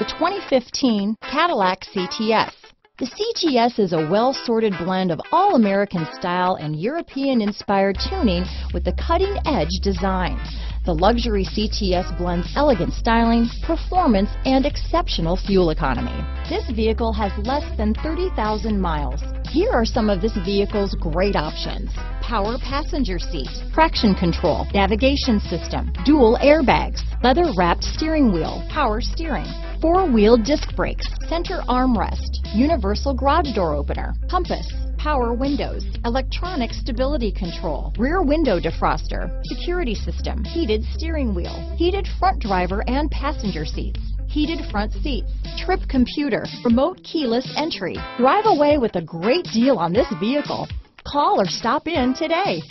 The 2015 Cadillac CTS. The CTS is a well-sorted blend of all-American style and European-inspired tuning with the cutting-edge design. The luxury CTS blends elegant styling, performance, and exceptional fuel economy. This vehicle has less than 30,000 miles. Here are some of this vehicle's great options. Power passenger seat, traction control, navigation system, dual airbags, leather wrapped steering wheel, power steering, four-wheel disc brakes, center armrest, universal garage door opener, compass, power windows, electronic stability control, rear window defroster, security system, heated steering wheel, heated front driver and passenger seats, heated front seats, trip computer, remote keyless entry. Drive away with a great deal on this vehicle. Call or stop in today.